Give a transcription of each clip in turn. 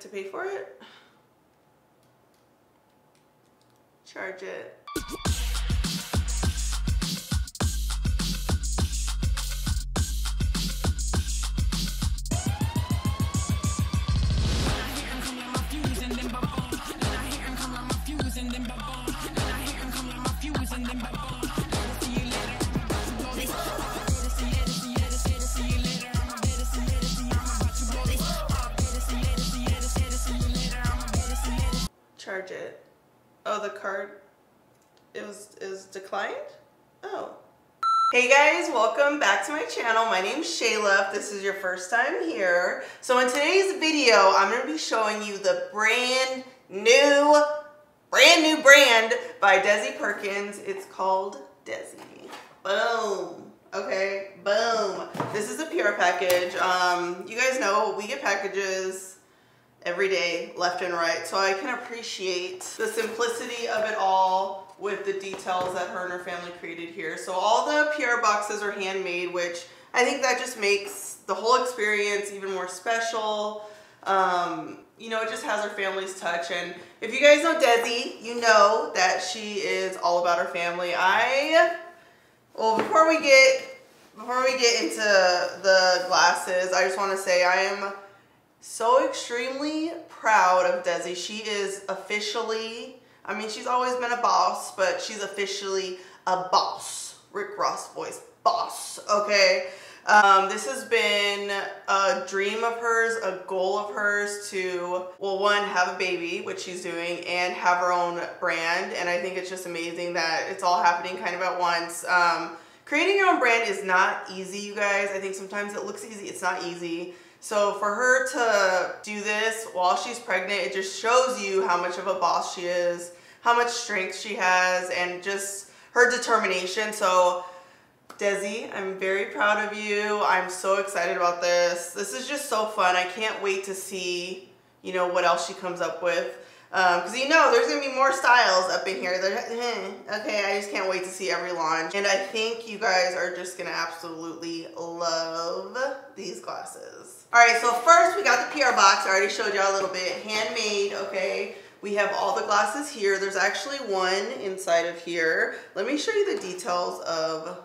to pay for it? Charge it. Charge it. Oh, the card is is declined? Oh. Hey guys, welcome back to my channel. My name's Shayla. If this is your first time here. So in today's video, I'm to be showing you the brand new, brand new brand by Desi Perkins. It's called Dezi. Boom. Okay, boom. This is a PR package. Um, you guys know we get packages every day, left and right. So I can appreciate the simplicity of it all with the details that her and her family created here. So all the PR boxes are handmade, which I think that just makes the whole experience even more special. Um, you know, it just has her family's touch. And if you guys know Desi, you know that she is all about her family. I, well, before we get, before we get into the glasses, I just want to say I am so extremely proud of Desi. She is officially, I mean, she's always been a boss, but she's officially a boss. Rick Ross voice, boss, okay? Um, this has been a dream of hers, a goal of hers to, well, one, have a baby, which she's doing, and have her own brand. And I think it's just amazing that it's all happening kind of at once. Um, creating your own brand is not easy, you guys. I think sometimes it looks easy. It's not easy. So for her to do this while she's pregnant, it just shows you how much of a boss she is, how much strength she has, and just her determination. So Desi, I'm very proud of you. I'm so excited about this. This is just so fun. I can't wait to see, you know, what else she comes up with. Because um, you know, there's to be more styles up in here. okay, I just can't wait to see every launch. And I think you guys are just to absolutely love these glasses. All right, so first we got the PR box. I already showed y'all a little bit. Handmade, okay. We have all the glasses here. There's actually one inside of here. Let me show you the details of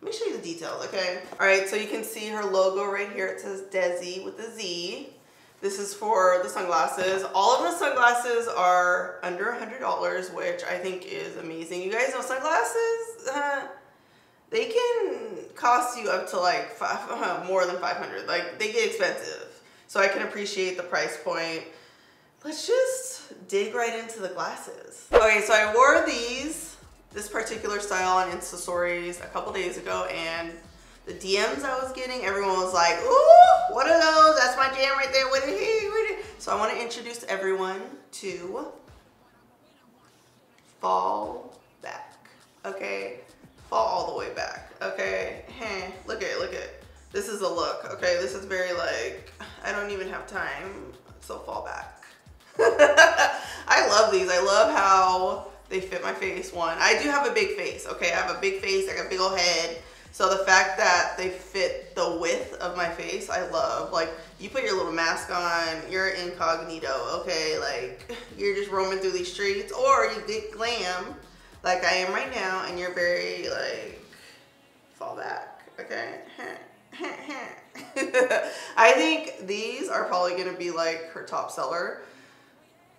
let me show you the details, okay? All right, so you can see her logo right here. It says Dezi with a Z. This is for the sunglasses. All of the sunglasses are under $100, which I think is amazing. You guys know sunglasses, uh, they can cost you up to like five, uh, more than 500. Like they get expensive. So I can appreciate the price point. Let's just dig right into the glasses. Okay, so I wore these this particular style on Insta stories a couple days ago and the DMs I was getting, everyone was like, ooh, what are those? That's my jam right there. What is he? So I want to introduce everyone to fall back, okay? Fall all the way back, okay? Hey, look at it, look at it. This is a look, okay? This is very like, I don't even have time, so fall back. I love these. I love how they fit my face, one. I do have a big face, okay? I have a big face, I got a big old head. So the fact that they fit the width of my face, I love. Like, you put your little mask on, you're incognito, okay? Like, you're just roaming through these streets. Or you get glam, like I am right now, and you're very, like, fall back, okay? I think these are probably gonna be like her top seller.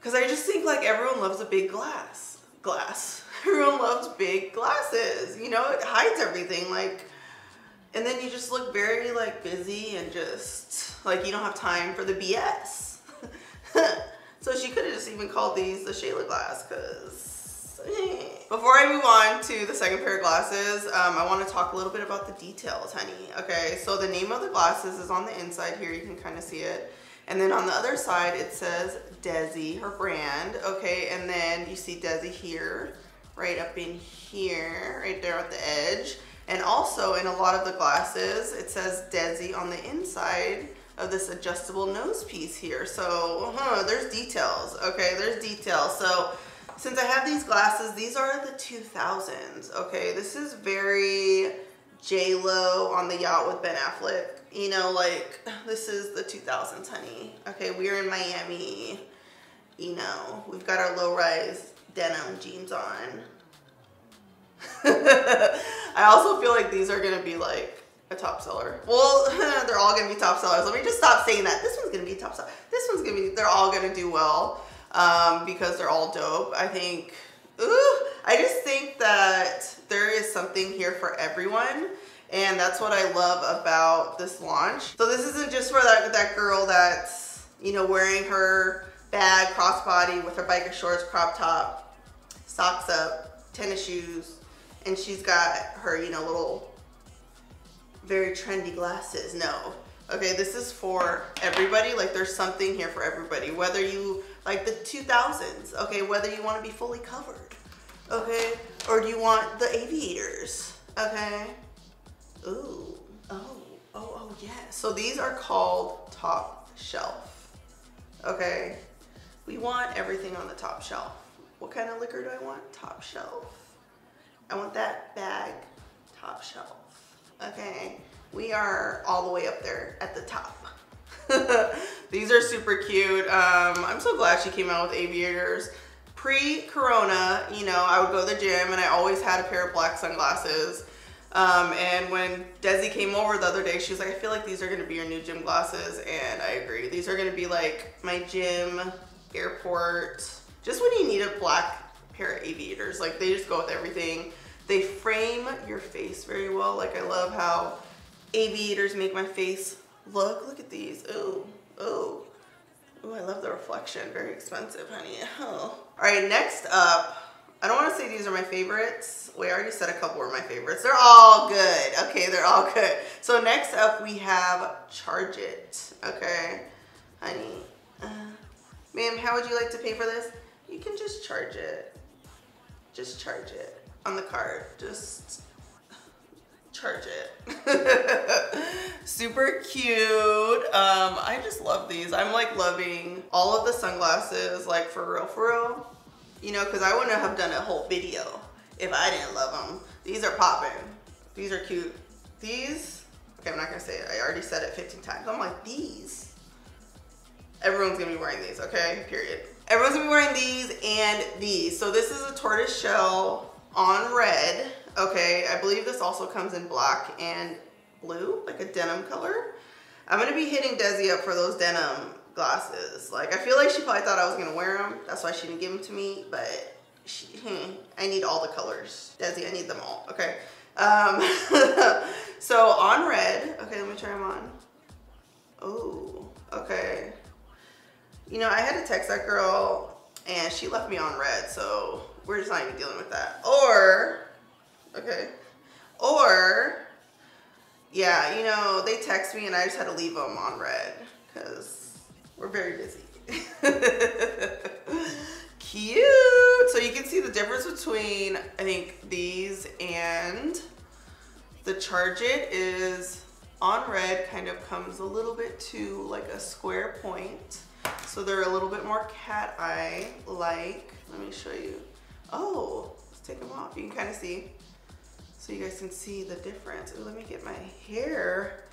Cause I just think like everyone loves a big glass glass. Everyone loves big glasses. You know, it hides everything. Like, and then you just look very like busy and just like you don't have time for the BS. so she could have just even called these the Shayla glass because before I move on to the second pair of glasses, um, I want to talk a little bit about the details, honey. Okay, so the name of the glasses is on the inside here. You can kind of see it. And then on the other side, it says Dezi, her brand. Okay, and then you see Dezi here, right up in here, right there at the edge. And also in a lot of the glasses, it says Dezi on the inside of this adjustable nose piece here. So, huh, there's details. Okay, there's details. So, since I have these glasses, these are the 2000s. Okay, this is very J-Lo on the yacht with Ben Affleck. You know, like, this is the 2000s, honey. Okay, we're in Miami. You know, we've got our low-rise denim jeans on. I also feel like these are gonna be like a top seller. Well, they're all gonna be top sellers. Let me just stop saying that. This one's gonna be a top seller. This one's gonna be, they're all gonna do well um, because they're all dope. I think, ooh, I just think that there is something here for everyone. And that's what I love about this launch. So this isn't just for that, that girl that's, you know, wearing her bag, crossbody with her biker shorts, crop top, socks up, tennis shoes, and she's got her, you know, little very trendy glasses. No. Okay, this is for everybody. Like there's something here for everybody. Whether you like the 2000s, okay, whether you want to be fully covered, okay, or do you want the aviators, okay? Ooh, oh, oh, oh, yeah. So these are called top shelf, okay? We want everything on the top shelf. What kind of liquor do I want? Top shelf. I want that bag top shelf. Okay, we are all the way up there at the top. These are super cute. Um, I'm so glad she came out with aviators. Pre-corona, you know, I would go to the gym and I always had a pair of black sunglasses. Um, and when Desi came over the other day, she was like, I feel like these are gonna be your new gym glasses. And I agree. These are gonna be like my gym, airport, just when you need a black pair of aviators. Like they just go with everything. They frame your face very well. Like I love how aviators make my face look. Look at these. Oh, oh. Oh, I love the reflection. Very expensive, honey. Oh. All right, next up, I don't want to say these are my favorites. We already said a couple were my favorites. They're all good. Okay, they're all good. So next up we have Charge It. Okay, honey. Uh, Ma'am, how would you like to pay for this? You can just charge it. Just charge it on the card. Just charge it. Super cute. Um, I just love these. I'm like loving all of the sunglasses, like for real, for real. You know, cause I wouldn't have done a whole video if I didn't love them. These are popping. These are cute. These, okay, I'm not gonna say it. I already said it 15 times. I'm like, these. Everyone's gonna be wearing these, okay? Period. Everyone's gonna be wearing these and these. So this is a tortoise shell on red. Okay, I believe this also comes in black and blue, like a denim color. I'm gonna be hitting Desi up for those denim glasses. Like, I feel like she probably thought I was gonna wear them. That's why she didn't give them to me, but she, hmm, I need all the colors. Desi, I need them all, okay. Um, so On Read, okay, let me try them on. Oh, okay. You know, I had to text that girl and she left me on read, so we're just not even dealing with that. Or, okay, or, yeah, you know, they text me and I just had to leave them on read because we're very busy. Cute. So you can see the difference between, I think, these and the Charge It is On Read kind of comes a little bit to like a square point. So they're a little bit more cat eye like. Let me show you. Oh, let's take them off. You can kind of see, so you guys can see the difference. Ooh, let me get my hair.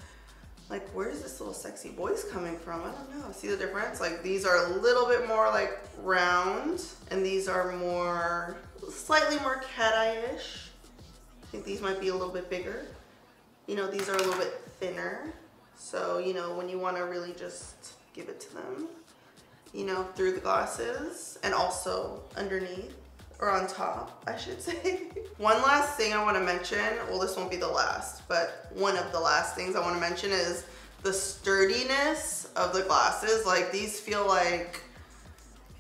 Like, where's this little sexy voice coming from? I don't know. See the difference? Like, these are a little bit more like round, and these are more, slightly more cat eye-ish. I think these might be a little bit bigger. You know, these are a little bit thinner. So, you know, when you want to really just give it to them, you know, through the glasses and also underneath or on top, I should say. one last thing I wanna mention, well this won't be the last, but one of the last things I wanna mention is the sturdiness of the glasses. Like these feel like,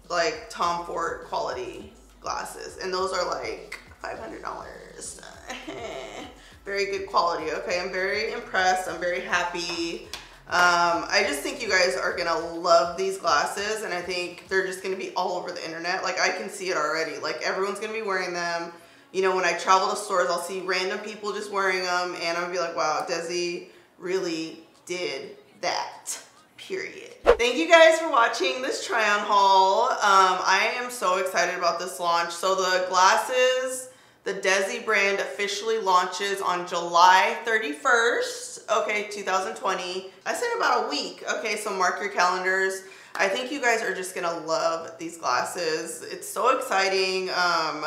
like Tom Ford quality glasses. And those are like $500. very good quality, okay? I'm very impressed, I'm very happy. Um, I just think you guys are gonna love these glasses and I think they're just gonna be all over the internet. Like I can see it already. Like everyone's gonna be wearing them. You know, when I travel to stores, I'll see random people just wearing them and I'm gonna be like, wow, Desi really did that, period. Thank you guys for watching this try on haul. Um, I am so excited about this launch. So the glasses, the Dezi brand officially launches on July 31st, okay, 2020. I said about a week, okay, so mark your calendars. I think you guys are just gonna love these glasses. It's so exciting. Um,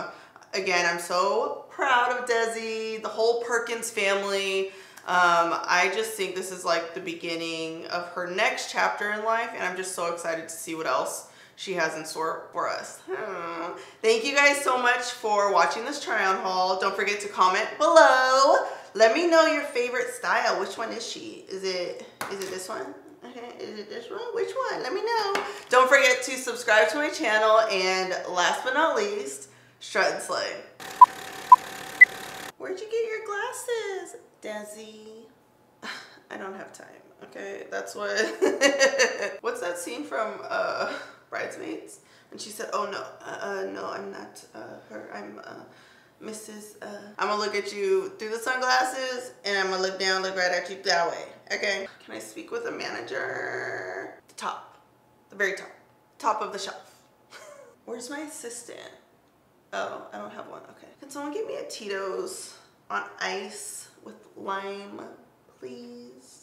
again, I'm so proud of Desi, the whole Perkins family. Um, I just think this is like the beginning of her next chapter in life, and I'm just so excited to see what else she has in store for us. Hmm. Thank you guys so much for watching this try on haul. Don't forget to comment below. Let me know your favorite style. Which one is she? Is it is it this one? Okay, is it this one? Which one? Let me know. Don't forget to subscribe to my channel and last but not least, strut and slay. Where'd you get your glasses, Desi? I don't have time, okay? That's what... What's that scene from uh, Bridesmaids? And she said, oh no, uh, uh, no, I'm not uh, her, I'm uh, Mrs. Uh, I'm gonna look at you through the sunglasses and I'm gonna look down, look right at you that way, okay? Can I speak with a manager? The top, the very top, top of the shelf. Where's my assistant? Oh, I don't have one, okay. Can someone get me a Tito's on ice with lime, please?